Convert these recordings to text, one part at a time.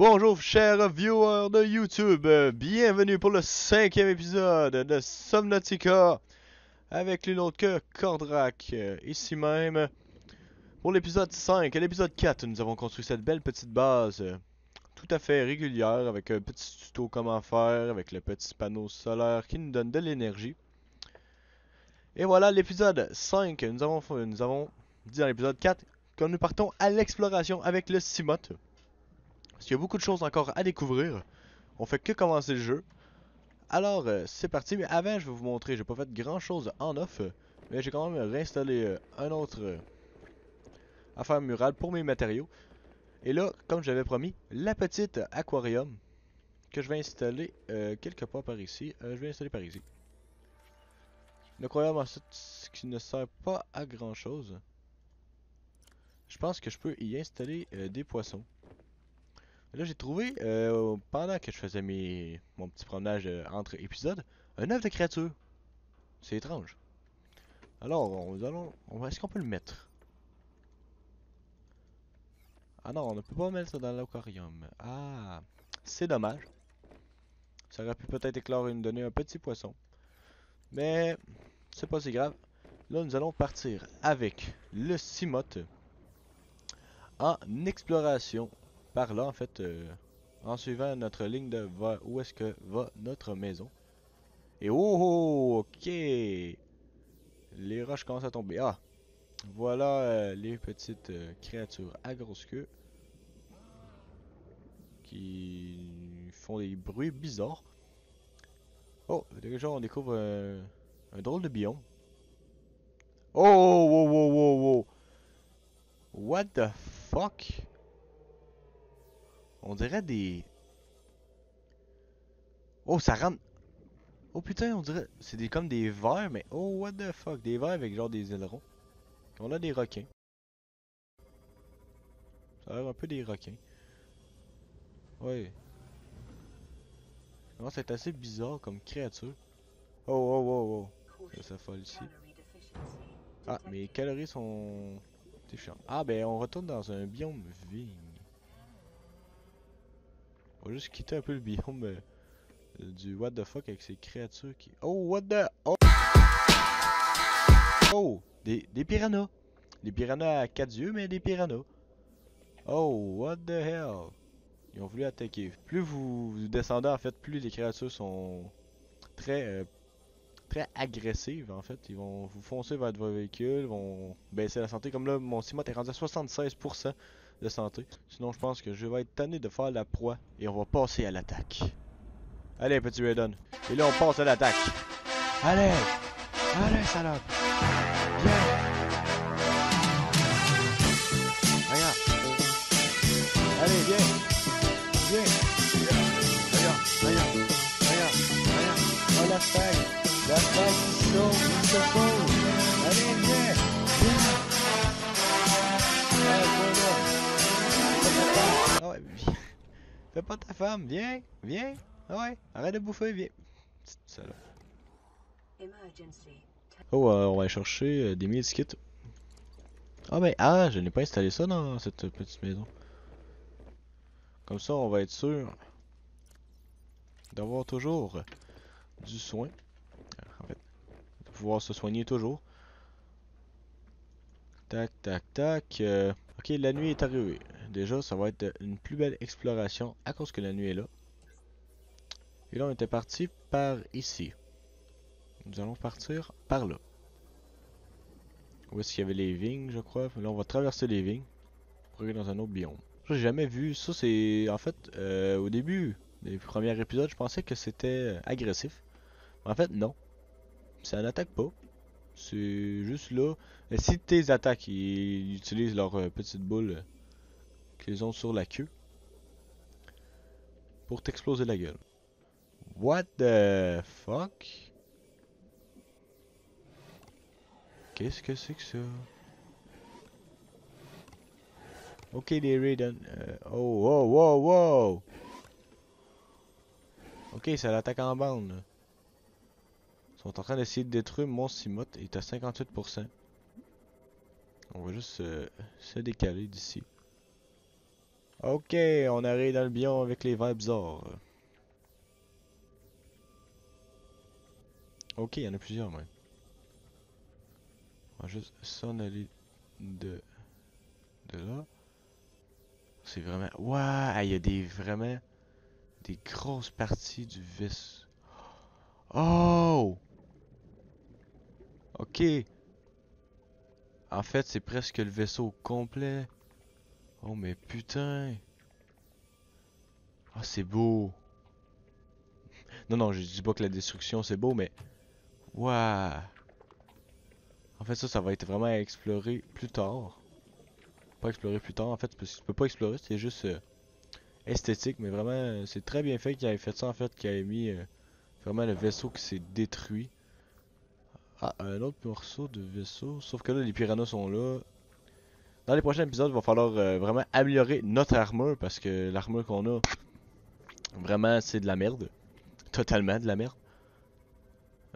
Bonjour chers viewers de YouTube, bienvenue pour le cinquième épisode de Subnautica avec l'une autre que Cordrak, ici même. Pour l'épisode 5 et l'épisode 4, nous avons construit cette belle petite base tout à fait régulière avec un petit tuto comment faire, avec le petit panneau solaire qui nous donne de l'énergie. Et voilà l'épisode 5, nous avons, nous avons dit dans l'épisode 4 que nous partons à l'exploration avec le Simote. Parce qu'il y a beaucoup de choses encore à découvrir. On fait que commencer le jeu. Alors, euh, c'est parti. Mais avant, je vais vous montrer. J'ai pas fait grand chose en off. Mais j'ai quand même réinstallé euh, un autre euh, affaire murale pour mes matériaux. Et là, comme j'avais promis, la petite aquarium que je vais installer quelque part par ici. je vais installer par ici. L'aquarium en fait qui ne sert pas à grand chose. Je pense que je peux y installer des poissons. Là, j'ai trouvé, euh, pendant que je faisais mes, mon petit promenage euh, entre épisodes, un œuf de créature. C'est étrange. Alors, on, allons, on, est-ce qu'on peut le mettre? Ah non, on ne peut pas mettre ça dans l'aquarium. Ah, c'est dommage. Ça aurait pu peut-être éclore une donner un petit poisson. Mais, c'est pas si grave. Là, nous allons partir avec le Simote en exploration par là, en fait, euh, en suivant notre ligne de où est-ce que va notre maison. Et oh, oh, ok! Les roches commencent à tomber. Ah! Voilà euh, les petites euh, créatures à grosse queue. Qui font des bruits bizarres. Oh, déjà on découvre un drôle de biome. Oh, wow, wow, wow, wow! What the fuck? On dirait des... Oh, ça rentre... Oh putain, on dirait... C'est des, comme des vers, mais... Oh, what the fuck. Des vers avec genre des ailerons. On a des requins. Ça a l'air un peu des requins. Ouais. Non, c'est assez bizarre comme créature. Oh, oh, oh, oh. Ça, ça ici. Ah, mes calories sont... Ah, ben, on retourne dans un biome vigne. On va juste quitter un peu le biome euh, du what the fuck avec ces créatures qui... Oh, what the... Oh! Oh! Des, des piranhas! Des piranhas à quatre yeux, mais des piranhas. Oh, what the hell? Ils ont voulu attaquer. Plus vous, descendez, en fait, plus les créatures sont très... Euh, très agressives, en fait. Ils vont vous foncer vers vos véhicules, vont baisser la santé. Comme là, mon Simot est rendu à 76% de santé. Sinon, je pense que je vais être tanné de faire la proie et on va passer à l'attaque. Allez, petit Raiden. Et là, on passe à l'attaque. Allez! Allez, salope! Viens! Regarde! Allez, viens! Viens! Regarde, regarde, regarde! Oh, la stack! La stack qui saute, qui se pose! Allez! Viens! Fais pas ta femme, viens, viens. Ah ouais, arrête de bouffer, viens. Petite Oh, euh, on va aller chercher euh, des medikits. Ah ben, ah, je n'ai pas installé ça dans cette petite maison. Comme ça, on va être sûr d'avoir toujours du soin. En fait, de pouvoir se soigner toujours. Tac, tac, tac. Euh, ok, la nuit est arrivée déjà, ça va être une plus belle exploration à cause que la nuit est là. Et là, on était parti par ici. Nous allons partir par là. Où est-ce qu'il y avait les vignes, je crois? Là, on va traverser les vignes pour aller dans un autre biome. J'ai jamais vu. Ça, c'est... En fait, euh, au début des premiers épisodes, je pensais que c'était agressif. en fait, non. Ça n'attaque pas. C'est juste là. si tes attaques, ils utilisent leur euh, petite boule qu'ils ont sur la queue pour t'exploser la gueule. What the fuck? Qu'est-ce que c'est que ça? Ok, les Raiden. Euh, oh, wow, wow, wow! Ok, ça l'attaque en bande. Ils sont en train d'essayer de détruire mon Simote. Il est à 58%. On va juste euh, se décaler d'ici. Ok, on arrive dans le biome avec les vibes bizarres. Ok, il y en a plusieurs même. On va juste s'en aller de, de là. C'est vraiment... Waouh, il y a des vraiment... Des grosses parties du vis. Oh! Ok. En fait, c'est presque le vaisseau complet. Oh, mais putain. Ah, c'est beau. Non, non, je dis pas que la destruction c'est beau, mais... Waouh. En fait, ça, ça va être vraiment à explorer plus tard. Pas explorer plus tard, en fait, parce que tu peux pas explorer, c'est juste euh, esthétique, mais vraiment, euh, c'est très bien fait qu'il ait fait ça, en fait, qu'il ait mis euh, vraiment le vaisseau qui s'est détruit. Ah, un autre morceau de vaisseau, sauf que là, les piranhas sont là. Dans les prochains épisodes, il va falloir vraiment améliorer notre armure, parce que l'armure qu'on a, vraiment, c'est de la merde. Totalement de la merde.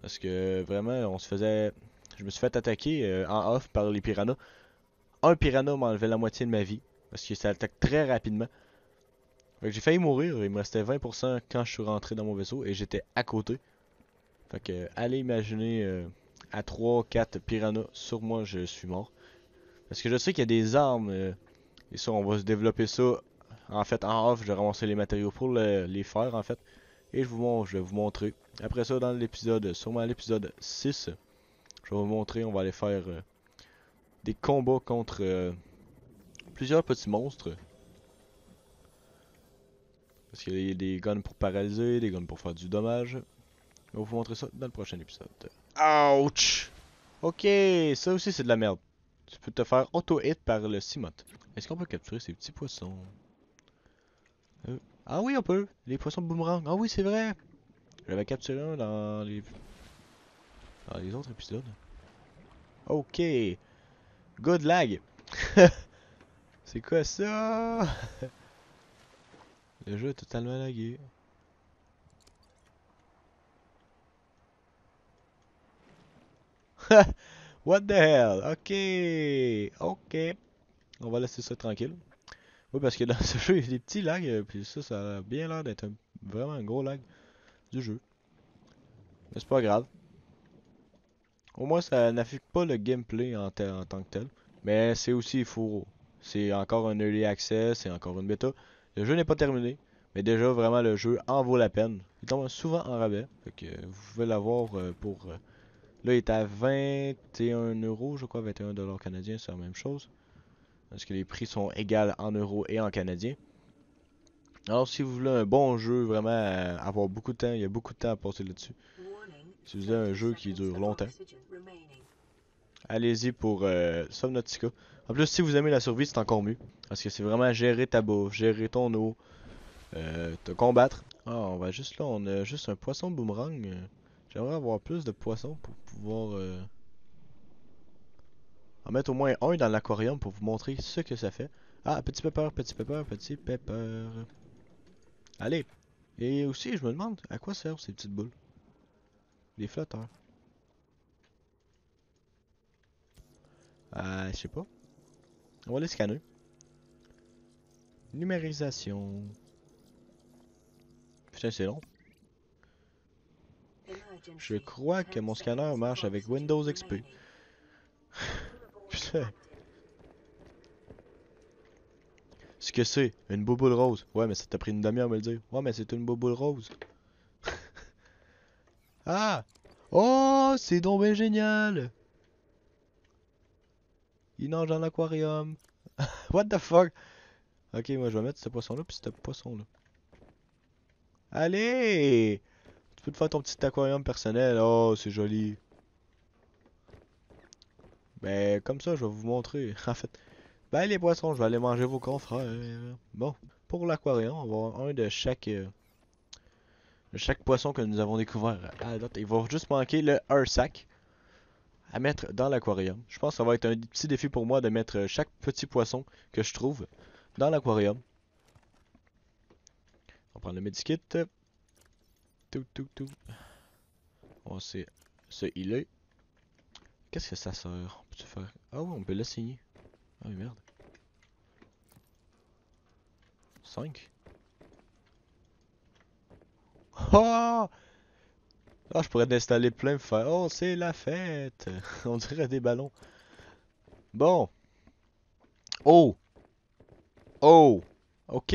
Parce que vraiment, on se faisait. Je me suis fait attaquer en off par les piranhas un piranha m'a enlevé la moitié de ma vie. Parce que ça attaque très rapidement. Fait que j'ai failli mourir. Il me restait 20% quand je suis rentré dans mon vaisseau. Et j'étais à côté. Fait que, allez imaginer euh, à 3-4 piranhas sur moi, je suis mort. Parce que je sais qu'il y a des armes. Euh, et ça, on va se développer ça. En fait, en off, je vais ramasser les matériaux pour les faire, en fait. Et je, vous, je vais vous montrer. Après ça, dans l'épisode, sûrement l'épisode 6, je vais vous montrer. On va aller faire... Euh, des combats contre euh, plusieurs petits monstres. Parce qu'il y a des guns pour paralyser, des guns pour faire du dommage. Je vais vous montrer ça dans le prochain épisode. Ouch! Ok, ça aussi c'est de la merde. Tu peux te faire auto-hit par le Cimote. Est-ce qu'on peut capturer ces petits poissons? Euh, ah oui, on peut! Les poissons boomerang. Ah oui, c'est vrai! J'avais capturé un dans les... Dans les autres épisodes. Ok! Good lag. C'est quoi ça? Le jeu est totalement lagué. What the hell? Ok. Ok. On va laisser ça tranquille. Oui, parce que dans ce jeu, il y a des petits lags. Euh, puis ça, ça a bien l'air d'être vraiment un gros lag du jeu. Mais c'est pas grave. Au moins, ça n'affecte pas le gameplay en, tant que tel. Mais c'est aussi, faut. C'est encore un early access, c'est encore une bêta. Le jeu n'est pas terminé. Mais déjà, vraiment, le jeu en vaut la peine. Il tombe souvent en rabais. Fait que vous pouvez l'avoir euh, pour. Euh, là, il est à 21 euros, je crois, 21 dollars canadiens, c'est la même chose. Parce que les prix sont égaux en euros et en canadiens. Alors, si vous voulez un bon jeu, vraiment, euh, avoir beaucoup de temps, il y a beaucoup de temps à passer là-dessus. Si vous avez un jeu qui dure longtemps, allez-y pour euh, Subnautica. En plus, si vous aimez la survie, c'est encore mieux. Parce que c'est vraiment gérer ta bouffe, gérer ton eau, euh, te combattre. Ah, on va juste là, on a juste un poisson boomerang. J'aimerais avoir plus de poissons pour pouvoir euh, en mettre au moins un dans l'aquarium pour vous montrer ce que ça fait. Ah, petit pepper, petit pepper, petit pepper. Allez. Et aussi, je me demande, à quoi servent ces petites boules? Des flotteurs. Euh, je sais pas. On va les scanner. Numérisation. Putain, c'est long. Je crois que mon scanner marche avec Windows XP. Putain. Ce que c'est, une bouboule rose. Ouais, mais ça t'a pris une demi-heure à me le dire. Ouais, mais c'est une bouboule rose. Ah Oh, c'est donc bien génial Il nage dans l'aquarium. What the fuck? Ok, moi je vais mettre ce poisson-là puis ce poisson-là. Allez peux te faire ton petit aquarium personnel? Oh, c'est joli. Ben, comme ça, je vais vous montrer. en fait, ben les poissons, je vais aller manger vos confrères. Bon, pour l'aquarium, on va avoir un de chaque... Euh, chaque poisson que nous avons découvert à Il va juste manquer le sac à mettre dans l'aquarium. Je pense que ça va être un petit défi pour moi de mettre chaque petit poisson que je trouve dans l'aquarium. On prend le medikit. Tout, tout, tout. On sait. Qu'est-ce que ça sert? On peut faire... Ah oui, on peut l'essayer. Ah oui, merde. 5. Oh! Ah, je pourrais installer plein de faire. Oh, c'est la fête! On dirait des ballons. Bon. Oh! Oh! Ok!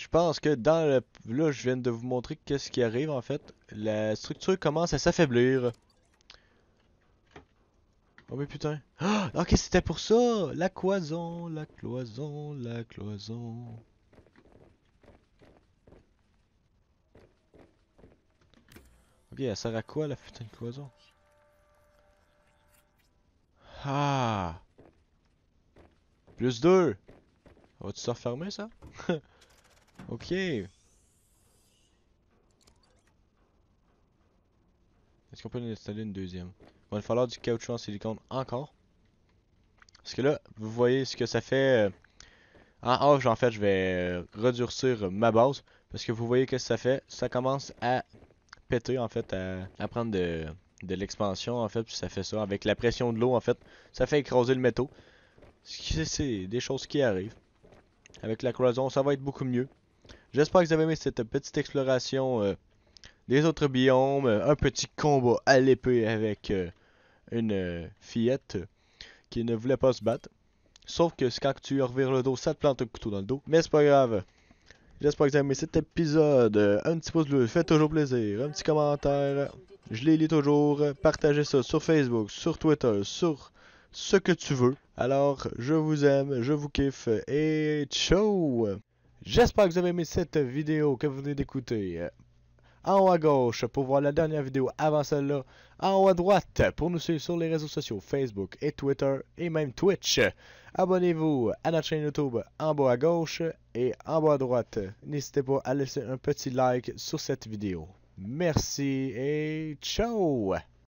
Je pense que dans le... Là, je viens de vous montrer qu'est-ce qui arrive, en fait. La structure commence à s'affaiblir. Oh mais putain. Ah, ok, c'était pour ça. La cloison, la cloison, la cloison. Ok, elle sert à quoi la putain de cloison? Ah! Plus 2! Va-tu se refermer ça? ok. Est-ce qu'on peut en installer une deuxième? Il va falloir du caoutchouc en silicone encore. Parce que là, vous voyez ce que ça fait. Euh, en off, en fait, je vais euh, redurcir ma base. Parce que vous voyez que ça fait. Ça commence à péter, en fait, à, prendre de, l'expansion, en fait. Puis ça fait ça. Avec la pression de l'eau, en fait, ça fait écraser le métaux. C'est des choses qui arrivent. Avec la cloison, ça va être beaucoup mieux. J'espère que vous avez aimé cette petite exploration euh, des autres biomes. Un petit combat à l'épée avec une euh, fillette qui ne voulait pas se battre. Sauf que quand tu revires le dos, ça te plante un couteau dans le dos. Mais c'est pas grave. J'espère que vous avez aimé cet épisode. Un petit pouce bleu, fait toujours plaisir. Un petit commentaire. Je les lis toujours. Partagez ça sur Facebook, sur Twitter, sur ce que tu veux. Alors, je vous aime, je vous kiffe et ciao! J'espère que vous avez aimé cette vidéo que vous venez d'écouter en haut à gauche pour voir la dernière vidéo avant celle-là, en haut à droite pour nous suivre sur les réseaux sociaux Facebook et Twitter et même Twitch. Abonnez-vous à notre chaîne YouTube en bas à gauche et en bas à droite. N'hésitez pas à laisser un petit like sur cette vidéo. Merci et ciao